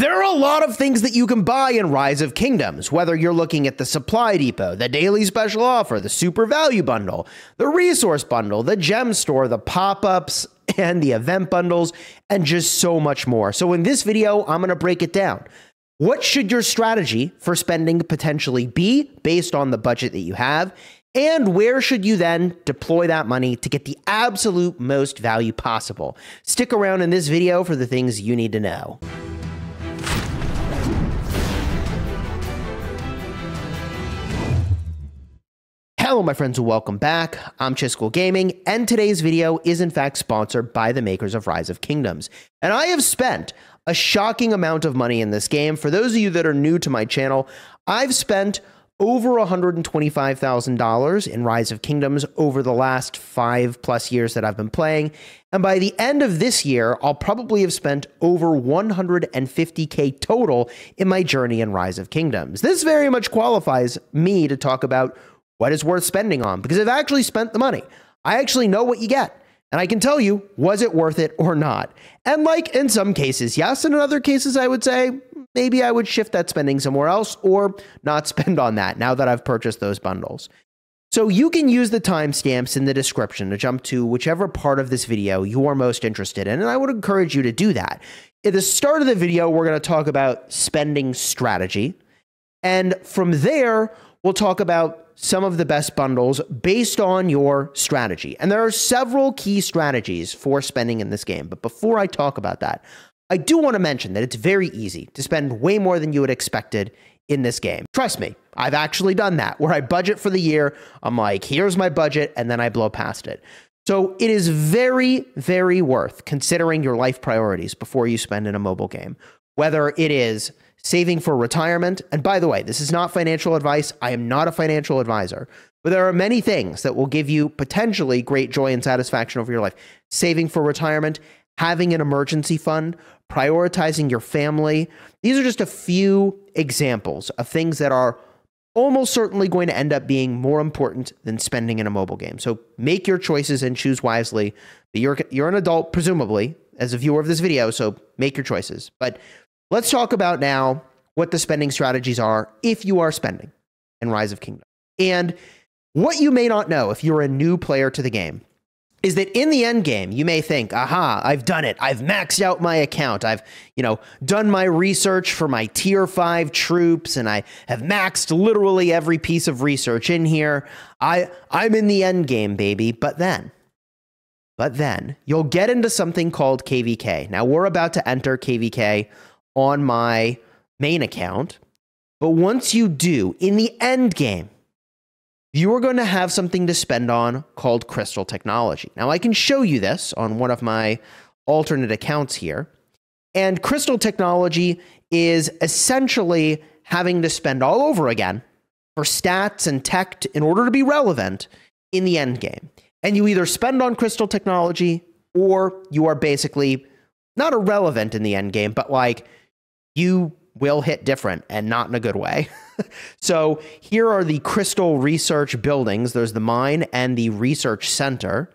There are a lot of things that you can buy in Rise of Kingdoms, whether you're looking at the supply depot, the daily special offer, the super value bundle, the resource bundle, the gem store, the pop ups, and the event bundles, and just so much more. So, in this video, I'm going to break it down. What should your strategy for spending potentially be based on the budget that you have? And where should you then deploy that money to get the absolute most value possible? Stick around in this video for the things you need to know. Hello, my friends, and welcome back. I'm Chisgule Gaming, and today's video is in fact sponsored by the makers of Rise of Kingdoms. And I have spent a shocking amount of money in this game. For those of you that are new to my channel, I've spent over $125,000 in Rise of Kingdoms over the last five plus years that I've been playing. And by the end of this year, I'll probably have spent over 150K total in my journey in Rise of Kingdoms. This very much qualifies me to talk about what is worth spending on because I've actually spent the money. I actually know what you get. And I can tell you, was it worth it or not? And like in some cases, yes. And in other cases, I would say maybe I would shift that spending somewhere else or not spend on that now that I've purchased those bundles. So you can use the timestamps in the description to jump to whichever part of this video you are most interested in. And I would encourage you to do that. At the start of the video, we're going to talk about spending strategy. And from there, we'll talk about some of the best bundles based on your strategy. And there are several key strategies for spending in this game. But before I talk about that, I do want to mention that it's very easy to spend way more than you had expected in this game. Trust me, I've actually done that where I budget for the year. I'm like, here's my budget, and then I blow past it. So it is very, very worth considering your life priorities before you spend in a mobile game, whether it is saving for retirement. And by the way, this is not financial advice. I am not a financial advisor, but there are many things that will give you potentially great joy and satisfaction over your life. Saving for retirement, having an emergency fund, prioritizing your family. These are just a few examples of things that are almost certainly going to end up being more important than spending in a mobile game. So make your choices and choose wisely. But you're you're an adult presumably as a viewer of this video, so make your choices. But Let's talk about now what the spending strategies are if you are spending in Rise of Kingdom. And what you may not know if you're a new player to the game is that in the end game you may think aha i've done it. I've maxed out my account. I've you know done my research for my tier 5 troops and i have maxed literally every piece of research in here. I i'm in the end game baby. But then but then you'll get into something called kvk now we're about to enter kvk on my main account. But once you do, in the end game, you are going to have something to spend on called crystal technology. Now, I can show you this on one of my alternate accounts here. And crystal technology is essentially having to spend all over again for stats and tech in order to be relevant in the end game. And you either spend on crystal technology or you are basically not irrelevant in the end game, but like you will hit different and not in a good way. so here are the crystal research buildings. There's the mine and the research center.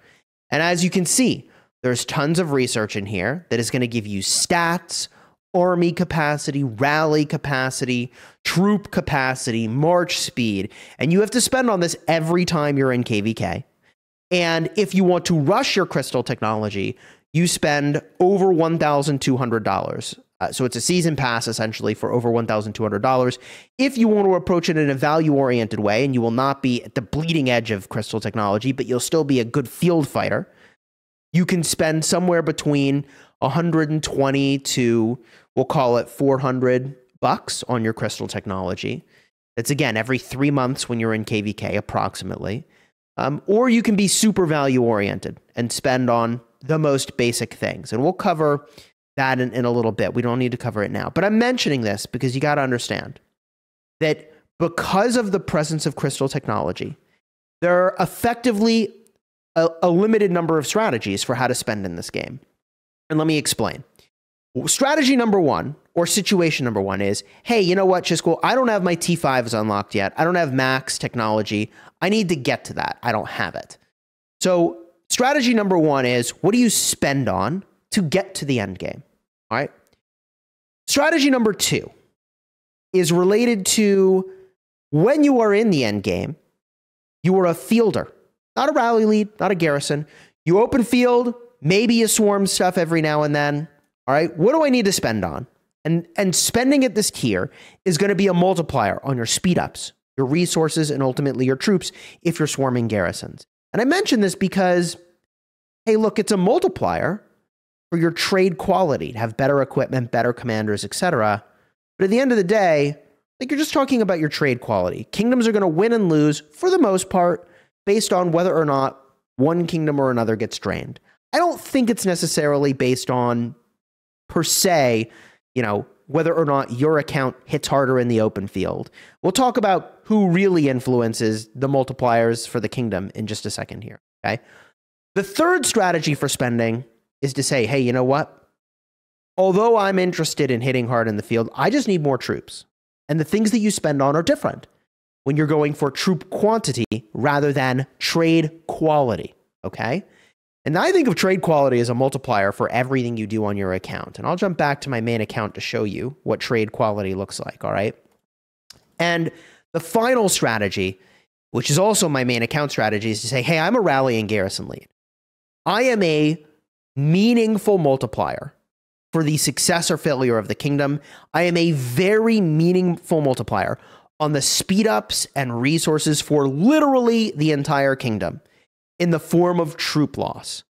And as you can see, there's tons of research in here that is going to give you stats, army capacity, rally capacity, troop capacity, march speed. And you have to spend on this every time you're in KVK. And if you want to rush your crystal technology, you spend over $1,200. Uh, so it's a season pass essentially for over $1,200. If you want to approach it in a value oriented way, and you will not be at the bleeding edge of crystal technology, but you'll still be a good field fighter, you can spend somewhere between 120 to we'll call it 400 bucks on your crystal technology. That's again every three months when you're in KVK, approximately. Um, or you can be super value oriented and spend on the most basic things. And we'll cover that in, in a little bit. We don't need to cover it now. But I'm mentioning this because you got to understand that because of the presence of crystal technology, there are effectively a, a, limited number of strategies for how to spend in this game. And let me explain. Strategy number one, or situation number one, is hey, you know what, Chisgule? I don't have my T5s unlocked yet. I don't have max technology. I need to get to that. I don't have it. So, strategy number one is what do you spend on? To get to the end game. All right. Strategy number two is related to when you are in the end game, you are a fielder, not a rally lead, not a garrison. You open field, maybe you swarm stuff every now and then. All right, what do I need to spend on? And, and spending at this tier is going to be a multiplier on your speed ups, your resources, and ultimately your troops if you're swarming garrisons. And I mention this because, hey, look, it's a multiplier for your trade quality to have better equipment, better commanders, etc. But at the end of the day, like you're just talking about your trade quality. Kingdoms are going to win and lose for the most part based on whether or not one kingdom or another gets drained. I don't think it's necessarily based on per se, you know, whether or not your account hits harder in the open field. We'll talk about who really influences the multipliers for the kingdom in just a second here, okay? The third strategy for spending is to say, hey, you know what? Although I'm interested in hitting hard in the field, I just need more troops. And the things that you spend on are different when you're going for troop quantity rather than trade quality. Okay. And I think of trade quality as a multiplier for everything you do on your account. And I'll jump back to my main account to show you what trade quality looks like. All right. And the final strategy, which is also my main account strategy, is to say, hey, I'm a rallying garrison lead. I am a meaningful multiplier for the success or failure of the kingdom. I am a very meaningful multiplier on the speed ups and resources for literally the entire kingdom in the form of troop loss.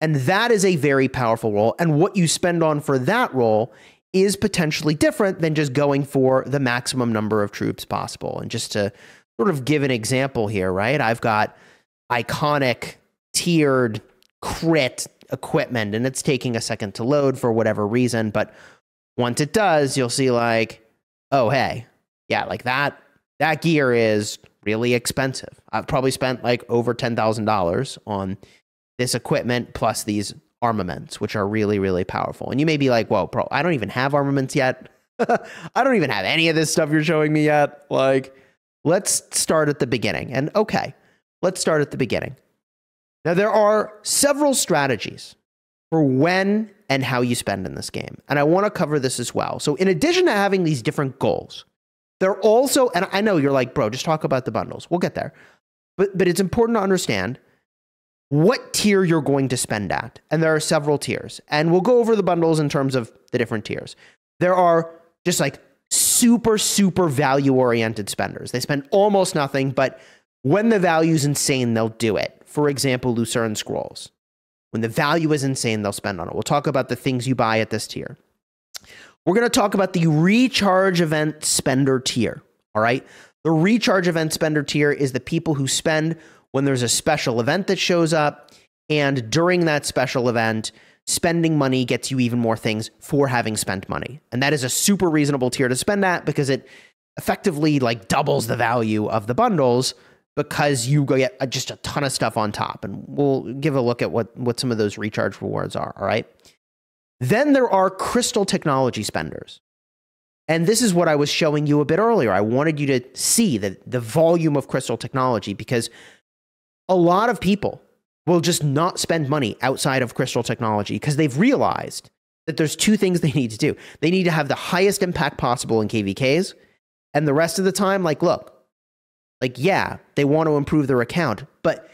And that is a very powerful role. And what you spend on for that role is potentially different than just going for the maximum number of troops possible. And just to sort of give an example here, right? I've got iconic tiered crit equipment and it's taking a second to load for whatever reason. But once it does, you'll see like, oh, hey, yeah, like that, that gear is really expensive. I've probably spent like over $10,000 on this equipment plus these armaments, which are really, really powerful. And you may be like, whoa, bro, I don't even have armaments yet. I don't even have any of this stuff you're showing me yet. Like, let's start at the beginning. And okay, let's start at the beginning. Now, there are several strategies for when and how you spend in this game. And I want to cover this as well. So, in addition to having these different goals, they're also, and I know you're like, bro, just talk about the bundles. We'll get there. But, but it's important to understand what tier you're going to spend at. And there are several tiers. And we'll go over the bundles in terms of the different tiers. There are just like super, super value oriented spenders. They spend almost nothing, but when the value is insane, they'll do it. For example, Lucerne Scrolls. When the value is insane, they'll spend on it. We'll talk about the things you buy at this tier. We're going to talk about the recharge event spender tier. All right. The recharge event spender tier is the people who spend when there's a special event that shows up. And during that special event, spending money gets you even more things for having spent money. And that is a super reasonable tier to spend at because it effectively like doubles the value of the bundles because you get uh, just a ton of stuff on top. And we'll give a look at what, what some of those recharge rewards are. All right. Then there are crystal technology spenders. And this is what I was showing you a bit earlier. I wanted you to see the, the volume of crystal technology because a lot of people will just not spend money outside of crystal technology because they've realized that there's two things they need to do. They need to have the highest impact possible in KVKs. And the rest of the time, like, look, like, yeah, they want to improve their account, but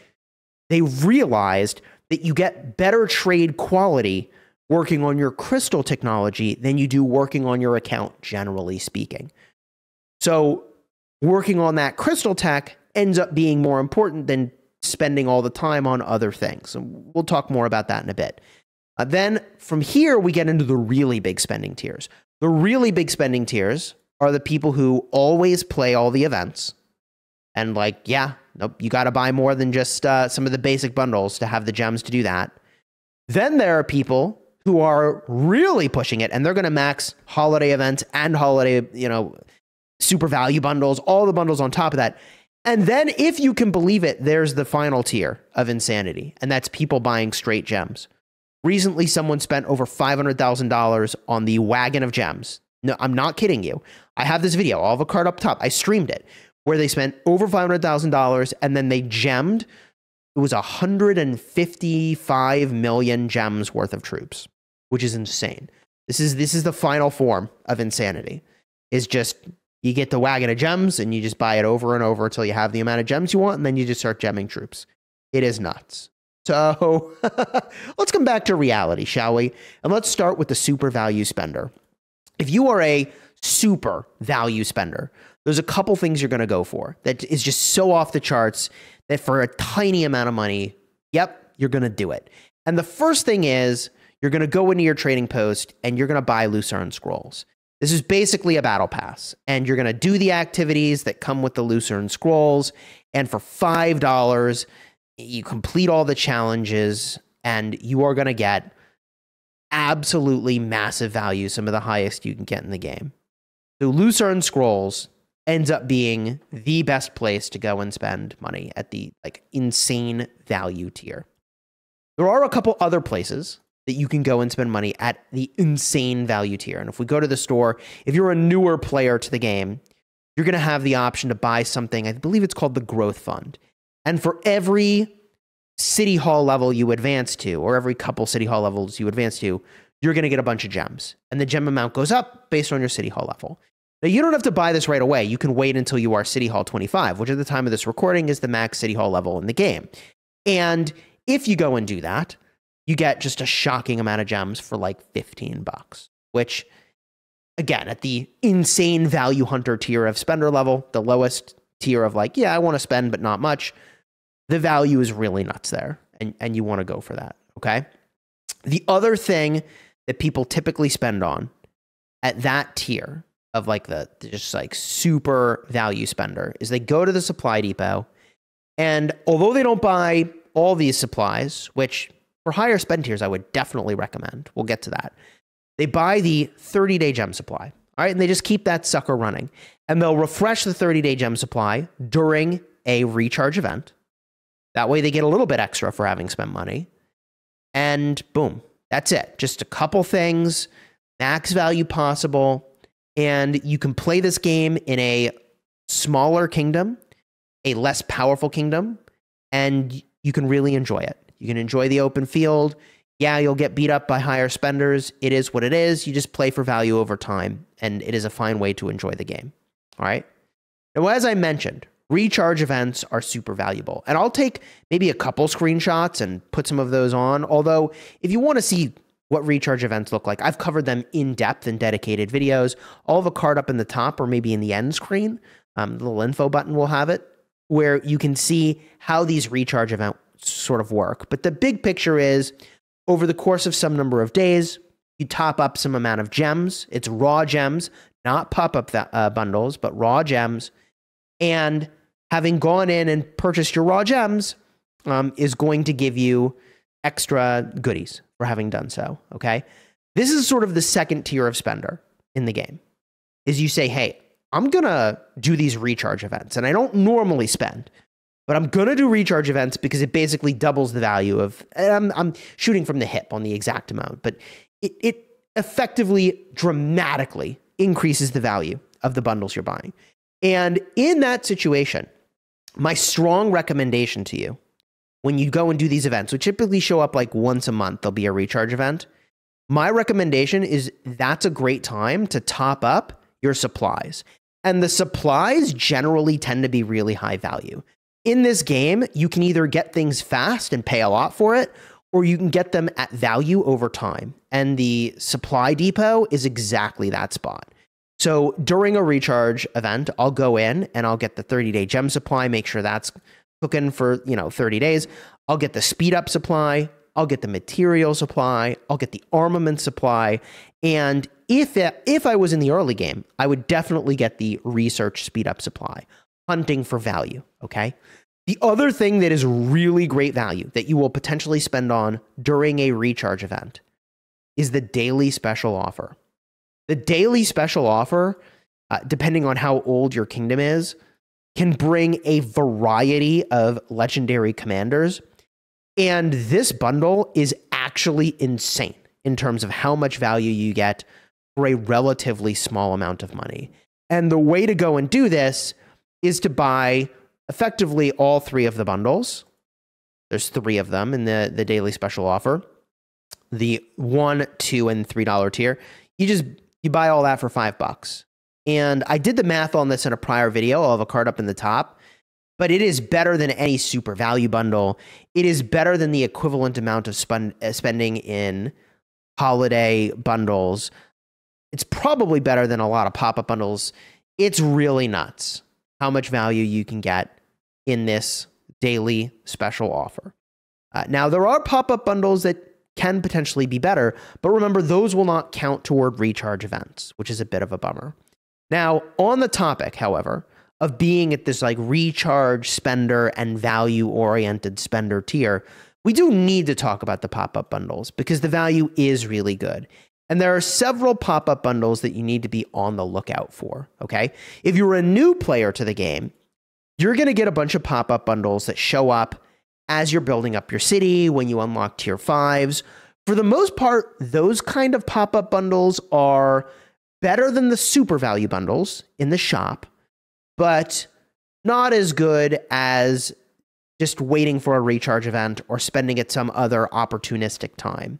they realized that you get better trade quality working on your crystal technology than you do working on your account, generally speaking. So, working on that crystal tech ends up being more important than spending all the time on other things. And we'll talk more about that in a bit. Uh, then from here, we get into the really big spending tiers. The really big spending tiers are the people who always play all the events. And, like, yeah, nope, you got to buy more than just uh, some of the basic bundles to have the gems to do that. Then there are people who are really pushing it and they're going to max holiday events and holiday, you know, super value bundles, all the bundles on top of that. And then, if you can believe it, there's the final tier of insanity, and that's people buying straight gems. Recently, someone spent over $500,000 on the wagon of gems. No, I'm not kidding you. I have this video, I'll have a card up top. I streamed it, where they spent over $500,000 and then they gemmed. It was 155 million gems worth of troops which is insane. This is this is the final form of insanity. Is just you get the wagon of gems and you just buy it over and over until you have the amount of gems you want, and then you just start gemming troops. It is nuts. So let's come back to reality, shall we? And let's start with the super value spender. If you are a super value spender, there's a couple things you're going to go for that is just so off the charts that for a tiny amount of money, yep, you're going to do it. And the first thing is you're going to go into your trading post and you're going to buy Lucerne Scrolls. This is basically a battle pass, and you're going to do the activities that come with the Lucerne Scrolls. And for $5, you complete all the challenges, and you are going to get absolutely massive value, some of the highest you can get in the game. So, Lucerne Scrolls ends up being the best place to go and spend money at the like insane value tier. There are a couple other places that you can go and spend money at the insane value tier. And if we go to the store, if you're a newer player to the game, you're going to have the option to buy something. I believe it's called the Growth Fund. And for every city hall level you advance to, or every couple city hall levels you advance to, you're going to get a bunch of gems. And the gem amount goes up based on your city hall level. Now, you don't have to buy this right away. You can wait until you are City Hall 25, which at the time of this recording is the max City Hall level in the game. And if you go and do that, you get just a shocking amount of gems for like 15 bucks, which again, at the insane value hunter tier of spender level, the lowest tier of like, yeah, I want to spend, but not much, the value is really nuts there. And, and you want to go for that. Okay. The other thing that people typically spend on at that tier of like the just like super value spender is they go to the supply depot and although they don't buy all these supplies, which for higher spend tiers I would definitely recommend. We'll get to that. They buy the 30-day gem supply. All right, and they just keep that sucker running. And they'll refresh the 30-day gem supply during a recharge event. That way they get a little bit extra for having spent money. And boom, that's it. Just a couple things, max value possible, and you can play this game in a smaller kingdom, a less powerful kingdom, and you can really enjoy it. You can enjoy the open field. Yeah, you'll get beat up by higher spenders. It is what it is. You just play for value over time, and it is a fine way to enjoy the game. All right. Now, as I mentioned, recharge events are super valuable. And I'll take maybe a couple screenshots and put some of those on. Although, if you want to see what recharge events look like. I've covered them in depth in dedicated videos. I'll have a card up in the top or maybe in the end screen. Um, the little info button will have it where you can see how these recharge events sort of work. But the big picture is over the course of some number of days, you top up some amount of gems. It's raw gems, not pop up uh, bundles, but raw gems. And having gone in and purchased your raw gems um, is going to give you extra goodies for having done so. Okay. This is sort of the second tier of spender in the game. Is you say, hey, I'm gonna do these recharge events, and I don't normally spend, but I'm gonna do recharge events because it basically doubles the value of. I'm, I'm shooting from the hip on the exact amount, but it, it effectively dramatically increases the value of the bundles you're buying. And in that situation, my strong recommendation to you when you go and do these events, which typically show up like once a month, there'll be a recharge event. My recommendation is that's a great time to top up your supplies. And the supplies generally tend to be really high value. In this game, you can either get things fast and pay a lot for it, or you can get them at value over time. And the supply depot is exactly that spot. So during a recharge event, I'll go in and I'll get the 30 day gem supply, make sure that's cooking for, you know, 30 days. I'll get the speed up supply. I'll get the material supply. I'll get the armament supply. And if, it, if I was in the early game, I would definitely get the research speed up supply, hunting for value. Okay. The other thing that is really great value that you will potentially spend on during a recharge event is the daily special offer. The daily special offer, uh, depending on how old your kingdom is, can bring a variety of legendary commanders. And this bundle is actually insane in terms of how much value you get for a relatively small amount of money. And the way to go and do this is to buy effectively all three of the bundles. There's three of them in the, the daily special offer. the one, two, and three dollar tier, you just you buy all that for five bucks. And I did the math on this in a prior video. I'll have a card up in the top, but it is better than any super value bundle. It is better than the equivalent amount of spend, uh, spending in holiday bundles. It's probably better than a lot of pop up bundles. It's really nuts how much value you can get in this daily special offer. Uh, now, there are pop up bundles that can potentially be better, but remember, those will not count toward recharge events, which is a bit of a bummer. Now, on the topic, however, of being at this like recharge spender and value oriented spender tier, we do need to talk about the pop up bundles because the value is really good. And there are several pop up bundles that you need to be on the lookout for. Okay. If you're a new player to the game, you're going to get a bunch of pop up bundles that show up as you're building up your city, when you unlock tier fives. For the most part, those kind of pop up bundles are better than the super value bundles in the shop, but not as good as just waiting for a recharge event or spending at some other opportunistic time.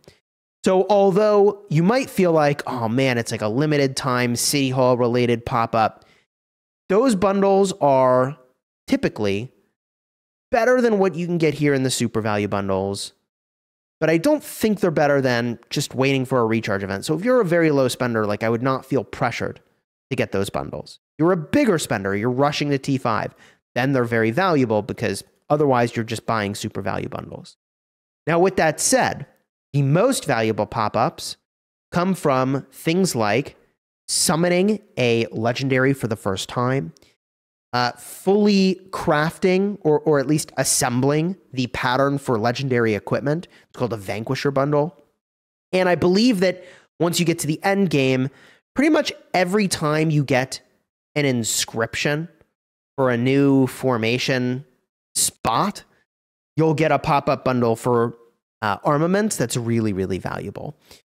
So, although you might feel like, oh man, it's like a limited time City Hall related pop up, those bundles are typically better than what you can get here in the super value bundles, but I don't think they're better than just waiting for a recharge event. So if you're a very low spender, like I would not feel pressured to get those bundles. You're a bigger spender, you're rushing to T5, then they're very valuable because otherwise you're just buying super value bundles. Now, with that said, the most valuable pop ups come from things like summoning a legendary for the first time, uh, fully crafting or, or at least assembling the pattern for legendary equipment. It's called a Vanquisher bundle. And I believe that once you get to the end game, pretty much every time you get an inscription for a new formation spot, you'll get a pop up bundle for uh, armaments that's really, really valuable.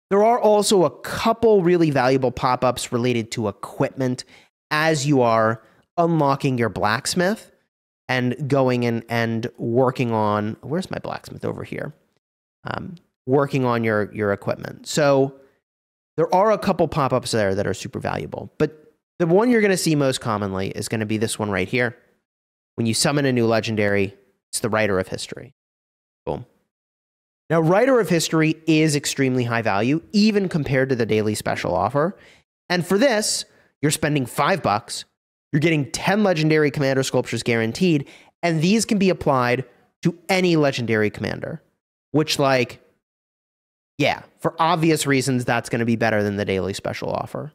There are also a couple really valuable pop ups related to equipment as you are unlocking your blacksmith and going in and working on where's my blacksmith? Over here. Um, working on your your equipment. So there are a couple pop-ups there that are super valuable but the one you're going to see most commonly is going to be this one right here. When you summon a new legendary it's the writer of history. Boom. Now writer of history is extremely high value even compared to the daily special offer. And for this you're spending five bucks you're getting 10 legendary commander sculptures guaranteed, and these can be applied to any legendary commander, which, like, yeah, for obvious reasons, that's going to be better than the daily special offer.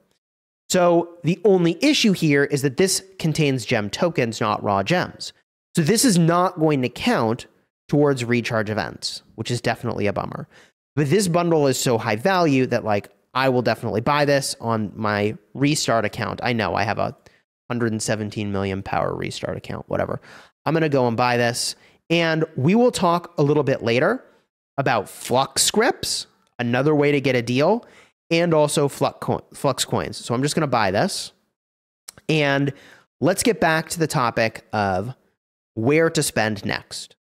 So the only issue here is that this contains gem tokens, not raw gems. So this is not going to count towards recharge events, which is definitely a bummer. But this bundle is so high value that like I will definitely buy this on my restart account. I know I have a 117 million power restart account, whatever. I'm going to go and buy this. And we will talk a little bit later about flux scrips, another way to get a deal, and also flux, flux coins. So I'm just going to buy this. And let's get back to the topic of where to spend next.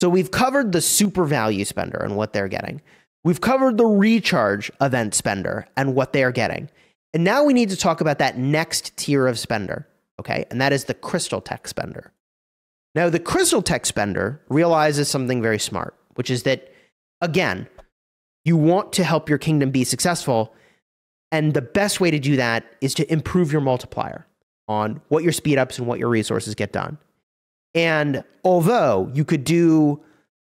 So we've covered the super value spender and what they're getting. We've covered the recharge event spender and what they are getting. And now we need to talk about that next tier of spender, okay? And that is the crystal tech spender. Now, the crystal tech spender realizes something very smart, which is that, again, you want to help your kingdom be successful. And the best way to do that is to improve your multiplier on what your speed ups and what your resources get done. And although you could do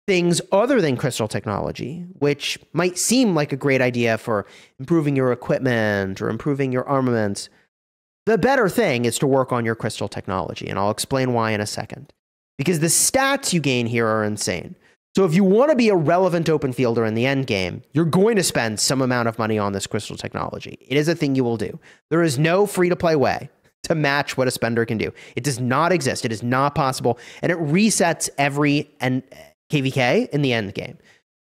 things other than crystal technology, which might seem like a great idea for improving your equipment or improving your armaments, the better thing is to work on your crystal technology. And I'll explain why in a second. Because the stats you gain here are insane. So if you want to be a relevant open fielder in the end game, you're going to spend some amount of money on this crystal technology. It is a thing you will do. There is no free to play way to match what a spender can do. It does not exist. It is not possible. And it resets every and KVK in the end game.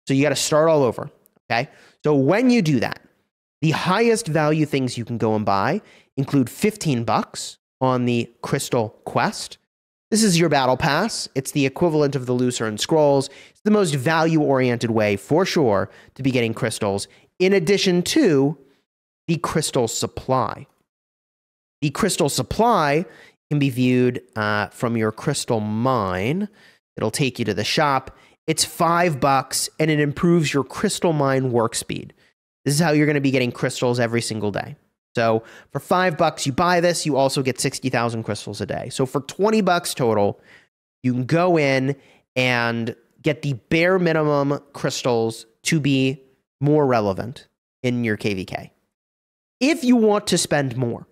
So you got to start all over. Okay. So when you do that, the highest value things you can go and buy include 15 bucks on the Crystal Quest. This is your battle pass. It's the equivalent of the Lucerne Scrolls. It's the most value oriented way, for sure, to be getting crystals, in addition to the crystal supply. The crystal supply can be viewed uh, from your crystal mine. It'll take you to the shop. It's five bucks and it improves your crystal mine work speed. This is how you're going to be getting crystals every single day. So for five bucks, you buy this, you also get 60,000 crystals a day. So for 20 bucks total, you can go in and get the bare minimum crystals to be more relevant in your KVK. If you want to spend more,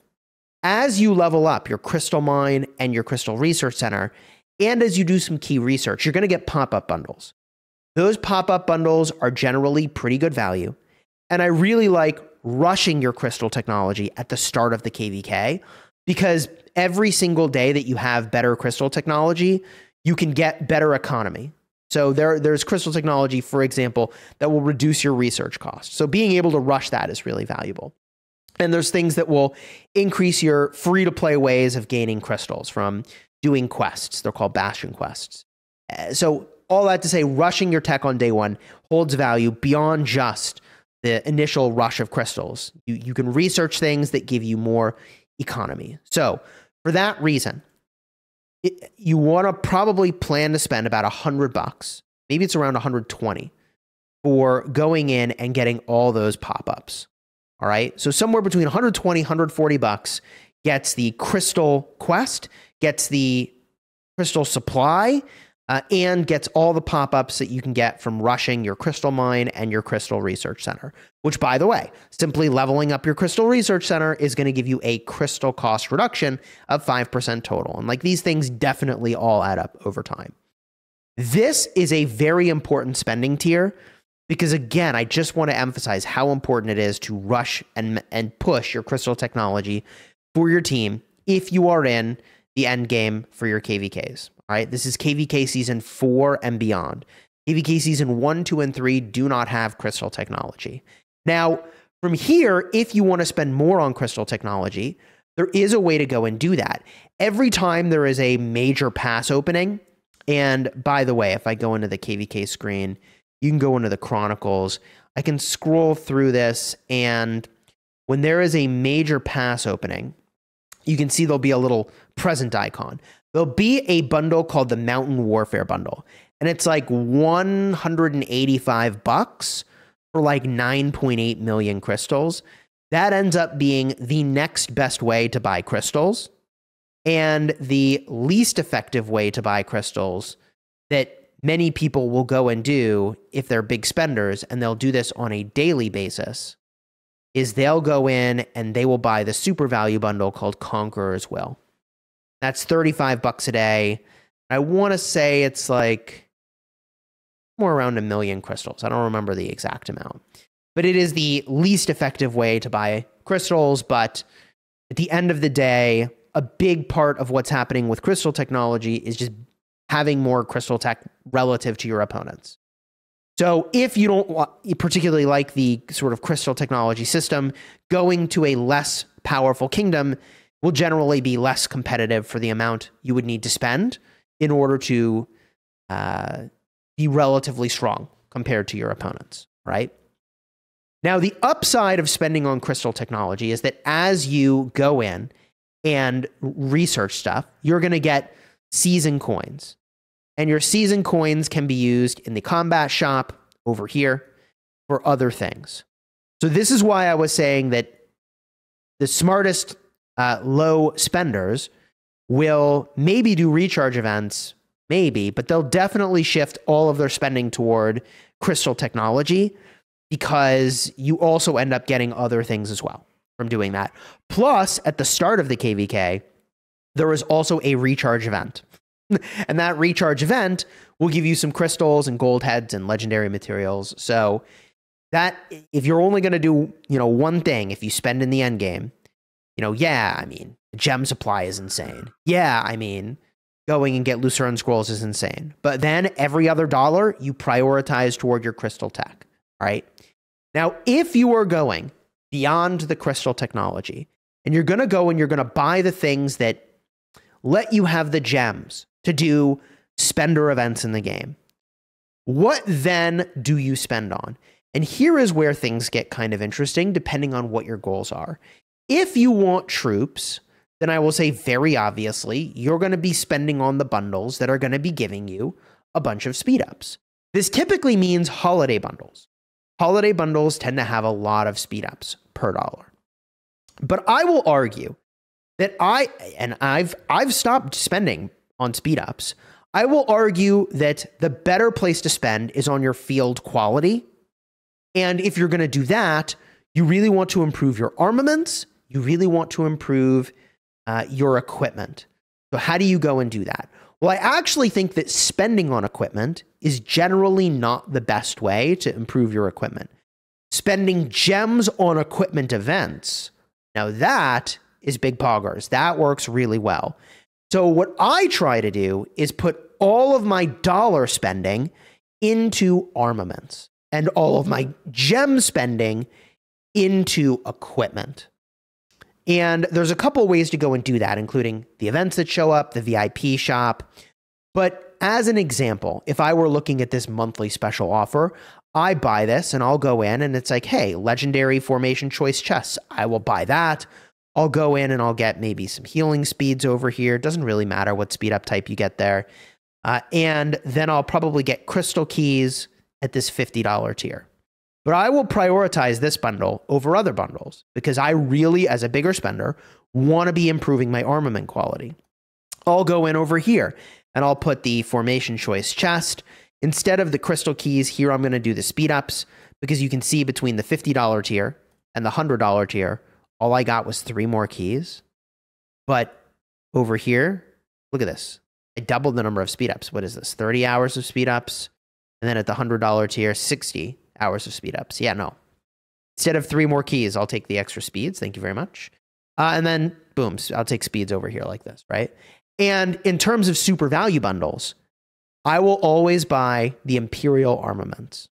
as you level up your crystal mine and your crystal research center, and as you do some key research, you're going to get pop up bundles. Those pop up bundles are generally pretty good value. And I really like rushing your crystal technology at the start of the KVK because every single day that you have better crystal technology, you can get better economy. So there, there's crystal technology, for example, that will reduce your research costs. So being able to rush that is really valuable. And there's things that will increase your free to play ways of gaining crystals from doing quests. They're called bastion quests. Uh, so all that to say, rushing your tech on day one holds value beyond just the initial rush of crystals. You, you can research things that give you more economy. So, for that reason, it, you want to probably plan to spend about 100 bucks. Maybe it's around 120 for going in and getting all those pop-ups. All right? So somewhere between 120 140 bucks gets the crystal quest, gets the crystal supply, uh, and gets all the pop ups that you can get from rushing your crystal mine and your crystal research center. Which, by the way, simply leveling up your crystal research center is going to give you a crystal cost reduction of 5% total. And like these things definitely all add up over time. This is a very important spending tier because, again, I just want to emphasize how important it is to rush and, and push your crystal technology for your team if you are in the end game for your KVKs. All right, this is KVK season four and beyond. KVK season one, two, and three do not have crystal technology. Now, from here, if you want to spend more on crystal technology, there is a way to go and do that. Every time there is a major pass opening, and by the way, if I go into the KVK screen, you can go into the Chronicles. I can scroll through this, and when there is a major pass opening, you can see there'll be a little present icon there'll be a bundle called the Mountain Warfare bundle. And it's like 185 bucks for like 9.8 million crystals. That ends up being the next best way to buy crystals and the least effective way to buy crystals that many people will go and do if they're big spenders and they'll do this on a daily basis is they'll go in and they will buy the super value bundle called Conqueror's Will. That's 35 bucks a day. I want to say it's like more around a million crystals. I don't remember the exact amount. But it is the least effective way to buy crystals. But at the end of the day, a big part of what's happening with crystal technology is just having more crystal tech relative to your opponents. So if you don't particularly like the sort of crystal technology system, going to a less powerful kingdom will generally be less competitive for the amount you would need to spend in order to uh, be relatively strong compared to your opponents, right? Now, the upside of spending on crystal technology is that as you go in and research stuff, you're going to get season coins. And your season coins can be used in the combat shop over here for other things. So, this is why I was saying that the smartest uh, low spenders will maybe do recharge events, maybe, but they'll definitely shift all of their spending toward crystal technology because you also end up getting other things as well from doing that. Plus, at the start of the KVK, there is also a recharge event. And that recharge event will give you some crystals and gold heads and legendary materials. So that if you're only going to do, you know, one thing if you spend in the end game, you know, yeah, I mean, the gem supply is insane. Yeah, I mean, going and get Lucerne scrolls is insane. But then every other dollar you prioritize toward your crystal tech, right? Now, if you are going beyond the crystal technology and you're going to go and you're going to buy the things that let you have the gems to do spender events in the game. What then do you spend on? And here is where things get kind of interesting depending on what your goals are. If you want troops, then I will say very obviously, you're going to be spending on the bundles that are going to be giving you a bunch of speed ups. This typically means holiday bundles. Holiday bundles tend to have a lot of speed ups per dollar. But I will argue that I and I've I've stopped spending on speed ups. I will argue that the better place to spend is on your field quality. And if you're going to do that, you really want to improve your armaments, you really want to improve uh, your equipment. So, how do you go and do that? Well, I actually think that spending on equipment is generally not the best way to improve your equipment. Spending gems on equipment events, now that is big poggers. That works really well. So, what I try to do is put all of my dollar spending into armaments and all of my gem spending into equipment. And there's a couple ways to go and do that, including the events that show up, the VIP shop. But as an example, if I were looking at this monthly special offer, I buy this and I'll go in and it's like, hey, legendary formation choice chess. I will buy that. I'll go in and I'll get maybe some healing speeds over here. It doesn't really matter what speed up type you get there. Uh, and then I'll probably get crystal keys at this $50 tier. But I will prioritize this bundle over other bundles because I really, as a bigger spender, want to be improving my armament quality. I'll go in over here and I'll put the formation choice chest. Instead of the crystal keys, here I'm going to do the speed ups because you can see between the $50 tier and the $100 tier, all I got was three more keys. But over here, look at this. I doubled the number of speed ups. What is this? 30 hours of speed ups. And then at the $100 tier, 60 hours of speed ups. Yeah, no. Instead of three more keys, I'll take the extra speeds. Thank you very much. Uh, and then, boom, I'll take speeds over here like this, right? And in terms of super value bundles, I will always buy the Imperial armaments.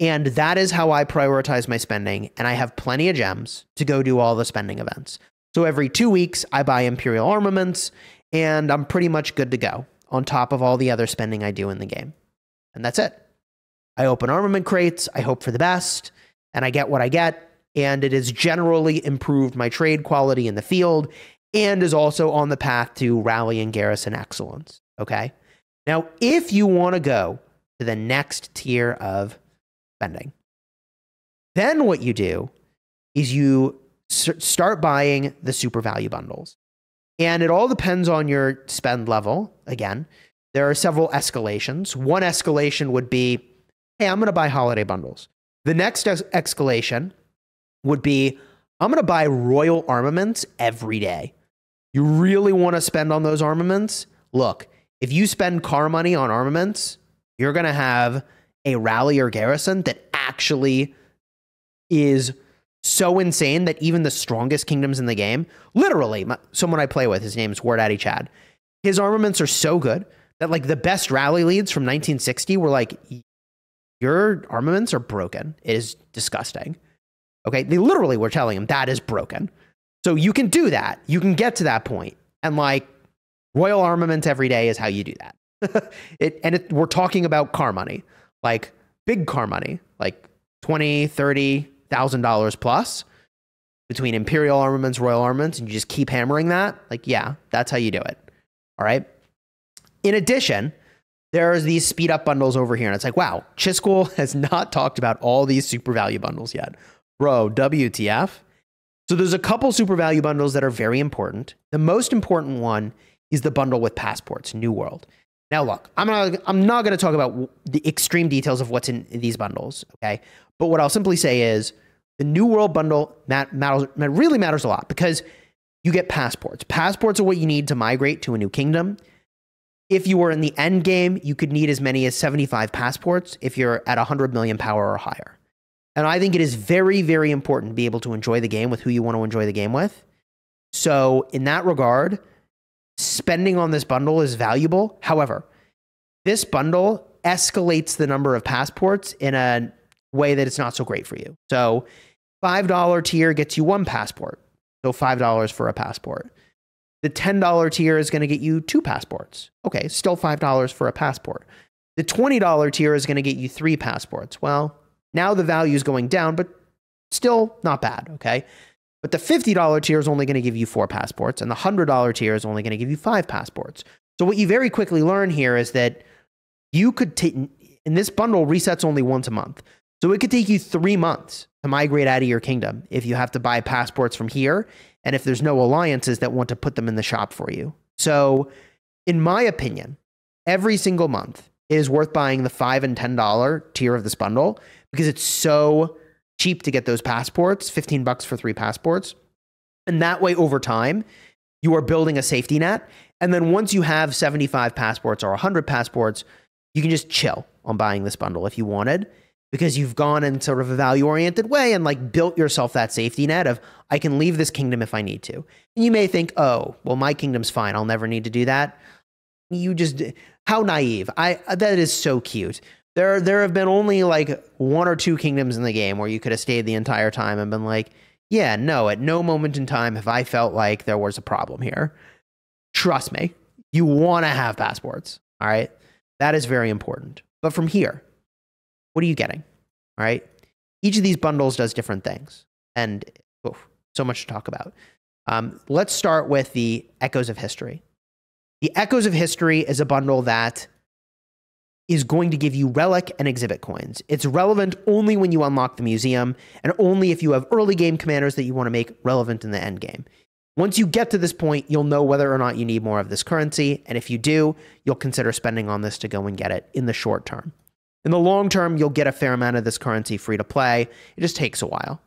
And that is how I prioritize my spending. And I have plenty of gems to go do all the spending events. So every two weeks, I buy Imperial armaments, and I'm pretty much good to go on top of all the other spending I do in the game. And that's it. I open armament crates, I hope for the best, and I get what I get. And it has generally improved my trade quality in the field and is also on the path to rally and garrison excellence. Okay. Now, if you want to go to the next tier of spending, then what you do is you start buying the super value bundles. And it all depends on your spend level. Again, there are several escalations. One escalation would be hey, I'm going to buy holiday bundles. The next ex- escalation would be I'm going to buy royal armaments every day. You really want to spend on those armaments? Look, if you spend car money on armaments, you're going to have a rally or garrison that actually is so insane that even the strongest kingdoms in the game, literally, my, someone I play with, his name is War Daddy Chad, his armaments are so good that like the best rally leads from 1960 were like your armaments are broken. It is disgusting. Okay. They literally were telling him that is broken. So you can do that. You can get to that point. And like royal armaments every day is how you do that. it, and it, we're talking about car money, like big car money, like 20, 30,000 dollars plus between imperial armaments, royal armaments, and you just keep hammering that. Like, yeah, that's how you do it. All right. In addition, there's these speed up bundles over here. And it's like, wow, Chisgule has not talked about all these super value bundles yet. Bro, WTF. So there's a couple super value bundles that are very important. The most important one is the bundle with passports, New World. Now, look, I'm not, I'm not going to talk about the extreme details of what's in these bundles, okay? But what I'll simply say is the New World bundle mat- matters, really matters a lot because you get passports. Passports are what you need to migrate to a new kingdom. If you were in the end game, you could need as many as 75 passports if you're at 100 million power or higher. And I think it is very, very important to be able to enjoy the game with who you want to enjoy the game with. So, in that regard, spending on this bundle is valuable. However, this bundle escalates the number of passports in a way that it's not so great for you. So, $5 tier gets you one passport. So, $5 for a passport. The $10 tier is going to get you two passports. Okay, still $5 for a passport. The $20 tier is going to get you three passports. Well, now the value is going down, but still not bad, okay? But the $50 tier is only going to give you four passports, and the $100 tier is only going to give you five passports. So, what you very quickly learn here is that you could take, and this bundle, resets only once a month. So, it could take you three months to migrate out of your kingdom if you have to buy passports from here and if there's no alliances that want to put them in the shop for you. So, in my opinion, every single month it is worth buying the five and ten dollar tier of this bundle because it's so cheap to get those passports, 15 bucks for three passports. And that way, over time, you are building a safety net. And then once you have 75 passports or 100 passports, you can just chill on buying this bundle if you wanted because you've gone in sort of a value oriented way and like built yourself that safety net of I can leave this kingdom if I need to. And you may think, "Oh, well my kingdom's fine. I'll never need to do that." You just how naive. I that is so cute. There there have been only like one or two kingdoms in the game where you could have stayed the entire time and been like, "Yeah, no, at no moment in time have I felt like there was a problem here." Trust me. You want to have passports, all right? That is very important. But from here, what are you getting? All right. Each of these bundles does different things. And oof, so much to talk about. Um, let's start with the Echoes of History. The Echoes of History is a bundle that is going to give you relic and exhibit coins. It's relevant only when you unlock the museum and only if you have early game commanders that you want to make relevant in the end game. Once you get to this point, you'll know whether or not you need more of this currency, and if you do, you'll consider spending on this to go and get it in the short term. In the long term, you'll get a fair amount of this currency free to play. It just takes a while.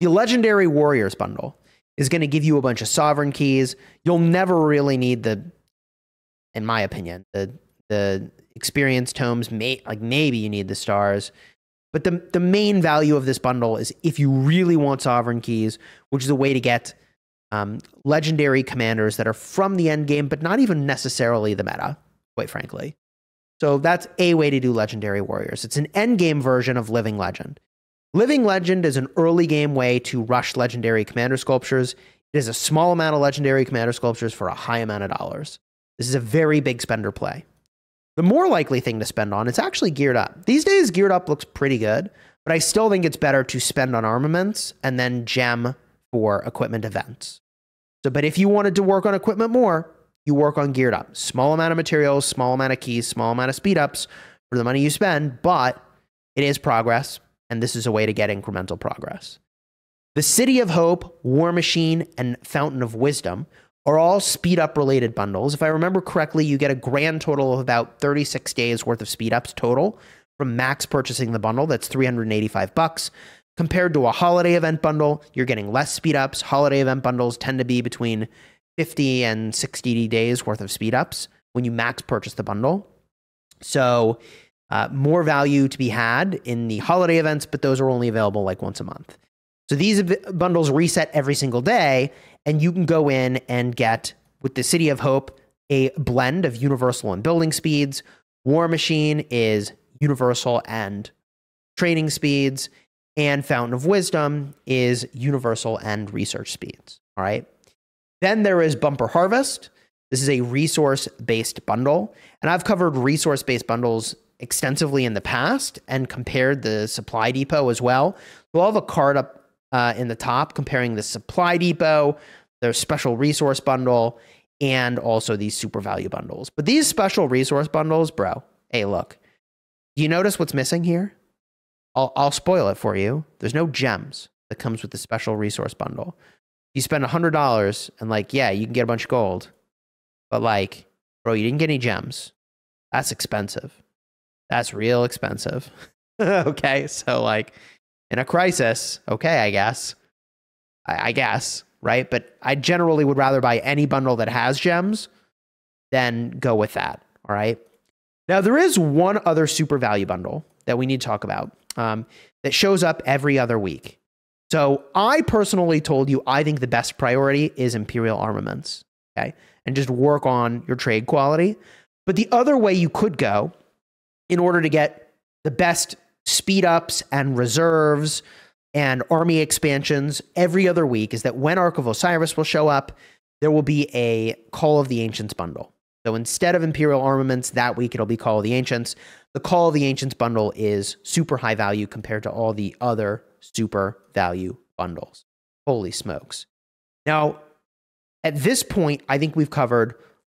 The Legendary Warriors bundle is going to give you a bunch of sovereign keys. You'll never really need the, in my opinion, the the experience tomes. May, like maybe you need the stars, but the the main value of this bundle is if you really want sovereign keys, which is a way to get um, legendary commanders that are from the end game, but not even necessarily the meta. Quite frankly, so that's a way to do Legendary Warriors. It's an end game version of Living Legend. Living Legend is an early game way to rush legendary commander sculptures. It is a small amount of legendary commander sculptures for a high amount of dollars. This is a very big spender play. The more likely thing to spend on, it's actually geared up. These days, geared up looks pretty good, but I still think it's better to spend on armaments and then gem for equipment events. So, but if you wanted to work on equipment more, you work on geared up. Small amount of materials, small amount of keys, small amount of speed ups for the money you spend, but it is progress, and this is a way to get incremental progress. The City of Hope, War Machine, and Fountain of Wisdom are all speed up related bundles. If I remember correctly, you get a grand total of about 36 days worth of speed ups total from max purchasing the bundle. That's 385 bucks. Compared to a holiday event bundle, you're getting less speed ups. Holiday event bundles tend to be between 50 and 60 days worth of speed ups when you max purchase the bundle. So, uh, more value to be had in the holiday events, but those are only available like once a month. So, these bundles reset every single day, and you can go in and get, with the City of Hope, a blend of universal and building speeds. War Machine is universal and training speeds, and Fountain of Wisdom is universal and research speeds. All right. Then there is Bumper Harvest. This is a resource based bundle. And I've covered resource based bundles extensively in the past and compared the supply depot as well. So I'll have a card up uh, in the top comparing the supply depot, their special resource bundle, and also these super value bundles. But these special resource bundles, bro, hey, look, you notice what's missing here? I'll, I'll spoil it for you. There's no gems that comes with the special resource bundle you spend a hundred dollars and like, yeah, you can get a bunch of gold, but like, bro, you didn't get any gems. That's expensive. That's real expensive. okay, so like, in a crisis, okay, I guess, I, I guess, right? But I generally would rather buy any bundle that has gems than go with that. All right. Now there is one other super value bundle that we need to talk about um, that shows up every other week. So I personally told you I think the best priority is Imperial armaments, okay? And just work on your trade quality. But the other way you could go in order to get the best speed ups and reserves and army expansions every other week is that when Ark of Osiris will show up, there will be a Call of the Ancients bundle. So instead of Imperial Armaments that week, it'll be Call of the Ancients. The Call of the Ancients bundle is super high value compared to all the other super value bundles. Holy smokes. Now, at this point, I think we've covered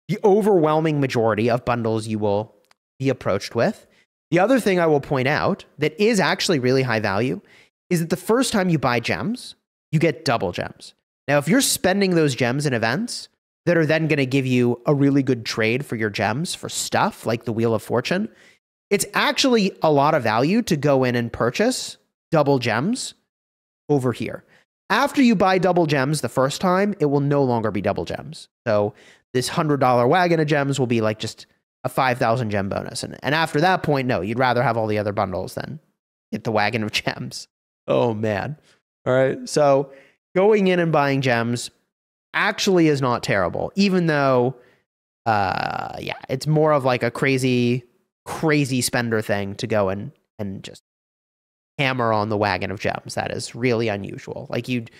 the overwhelming majority of bundles you will be approached with. The other thing I will point out that is actually really high value is that the first time you buy gems, you get double gems. Now, if you're spending those gems in events that are then going to give you a really good trade for your gems for stuff like the Wheel of Fortune, it's actually a lot of value to go in and purchase double gems over here. After you buy double gems the first time, it will no longer be double gems. So this $100 wagon of gems will be like just a 5,000 gem bonus. And, and after that point, no, you'd rather have all the other bundles than get the wagon of gems. Oh, man. All right. So going in and buying gems actually is not terrible, even though, uh, yeah, it's more of like a crazy, crazy spender thing to go and, and just hammer on the wagon of gems. That is really unusual. Like you'd,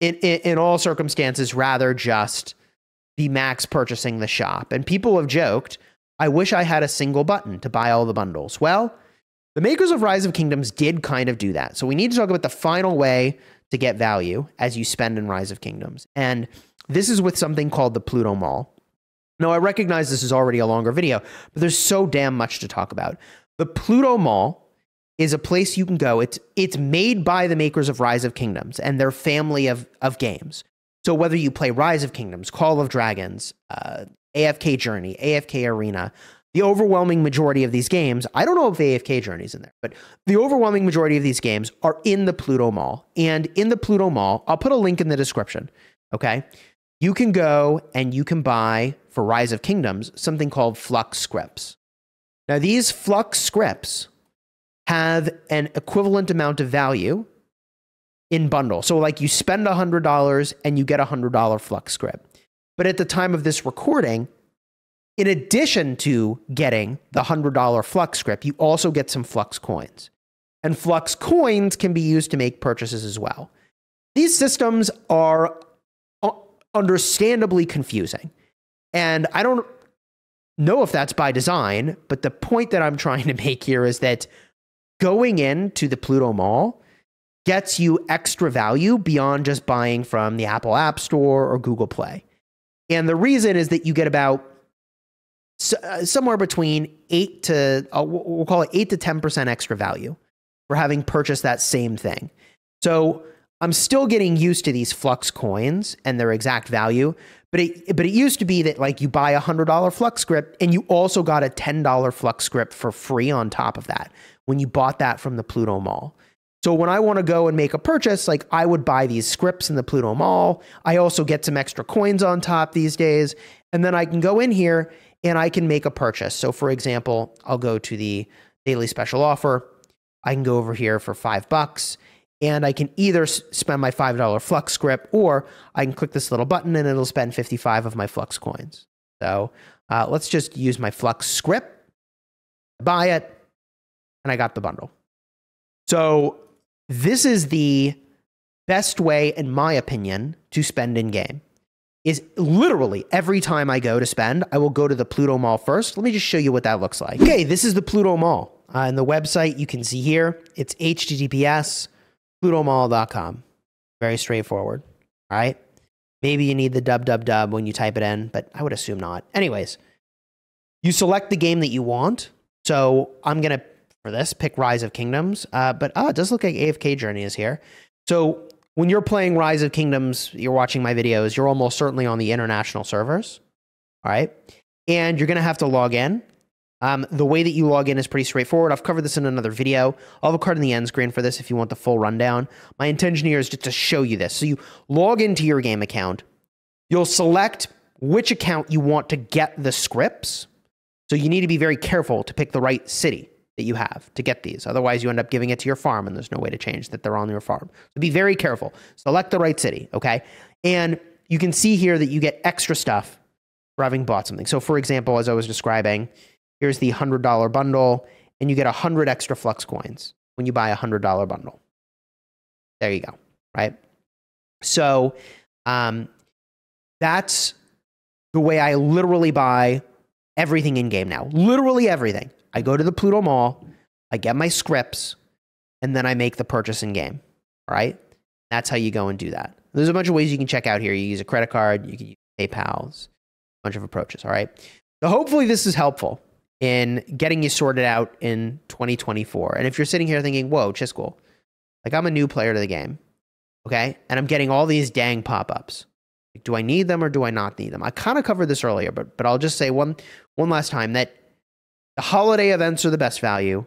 in, in, in all circumstances, rather just be max purchasing the shop. And people have joked, I wish I had a single button to buy all the bundles. Well, the makers of Rise of Kingdoms did kind of do that. So we need to talk about the final way to get value as you spend in Rise of Kingdoms. And this is with something called the Pluto Mall. Now, I recognize this is already a longer video, but there's so damn much to talk about. The Pluto Mall is a place you can go. It's it's made by the makers of Rise of Kingdoms and their family of of games. So whether you play Rise of Kingdoms, Call of Dragons, uh, AFK Journey, AFK Arena, the overwhelming majority of these games, I don't know if AFK Journey's in there, but the overwhelming majority of these games are in the Pluto Mall. And in the Pluto Mall, I'll put a link in the description. Okay. You can go and you can buy for Rise of Kingdoms something called Flux scrips. Now, these Flux scrips have an equivalent amount of value in bundle. So like you spend $100 and you get a $100 Flux scrip. But at the time of this recording, in addition to getting the $100 Flux scrip, you also get some Flux coins. And Flux coins can be used to make purchases as well. These systems are uh, understandably confusing. And I don't know if that's by design, but the point that I'm trying to make here is that going into the Pluto Mall gets you extra value beyond just buying from the Apple App Store or Google Play. And the reason is that you get about uh, somewhere between 8 to uh, we'll call it 8 to 10% extra value for having purchased that same thing. So I'm still getting used to these flux coins and their exact value, but it but it used to be that like you buy a $100 flux scrip and you also got a $10 flux scrip for free on top of that when you bought that from the Pluto Mall. So when I want to go and make a purchase, like I would buy these scrips in the Pluto Mall. I also get some extra coins on top these days. And then I can go in here and I can make a purchase. So for example, I'll go to the daily special offer. I can go over here for five bucks and I can either spend my $5 Flux scrip or I can click this little button and it'll spend 55 of my Flux coins. So uh, let's just use my Flux scrip, buy it, and I got the bundle. So this is the best way, in my opinion, to spend in game. Is literally every time I go to spend, I will go to the Pluto Mall first. Let me just show you what that looks like. Okay, this is the Pluto Mall. Uh, and the website you can see here, it's https plutomall.com. Very straightforward. All right. Maybe you need the dub dub dub when you type it in, but I would assume not. Anyways, you select the game that you want. So I'm going to for this. Pick Rise of Kingdoms. Uh, but oh, it does look like AFK Journey is here. So when you're playing Rise of Kingdoms, you're watching my videos, you're almost certainly on the international servers. All right. And you're going to have to log in. Um, the way that you log in is pretty straightforward. I've covered this in another video. I'll have a card in the end screen for this if you want the full rundown. My intention here is just to show you this. So you log into your game account. You'll select which account you want to get the scrips. So you need to be very careful to pick the right city that you have to get these. Otherwise, you end up giving it to your farm and there's no way to change that they're on your farm. So be very careful. Select the right city, okay? And you can see here that you get extra stuff for having bought something. So, for example, as I was describing, here's the $100 bundle, and you get 100 extra Flux coins when you buy a $100 bundle. There you go, right? So, um, That's the way I literally buy everything in game now. Literally everything. I go to the Pluto Mall, I get my scrips, and then I make the purchase in game. All right. That's how you go and do that. There's a bunch of ways you can check out here. You use a credit card, you can use PayPal's, a bunch of approaches. All right. So hopefully this is helpful in getting you sorted out in 2024. And if you're sitting here thinking, whoa, Chisgule, like I'm a new player to the game, okay? And I'm getting all these dang pop-ups. Like, Do I need them or do I not need them? I kind of covered this earlier, but but I'll just say one one last time that the holiday events are the best value.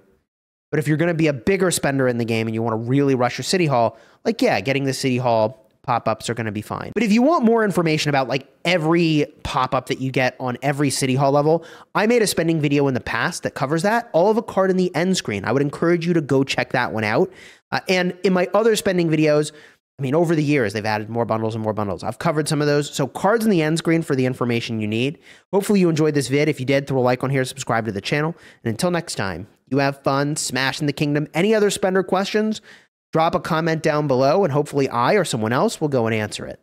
But if you're going to be a bigger spender in the game and you want to really rush your city hall, like yeah, getting the city hall pop-ups are going to be fine. But if you want more information about like every pop-up that you get on every city hall level, I made a spending video in the past that covers that. All of a card in the end screen. I would encourage you to go check that one out. Uh, and in my other spending videos, I mean, over the years, they've added more bundles and more bundles. I've covered some of those. So, cards in the end screen for the information you need. Hopefully, you enjoyed this vid. If you did, throw a like on here, subscribe to the channel. And until next time, you have fun smashing the kingdom. Any other spender questions? Drop a comment down below, and hopefully, I or someone else will go and answer it.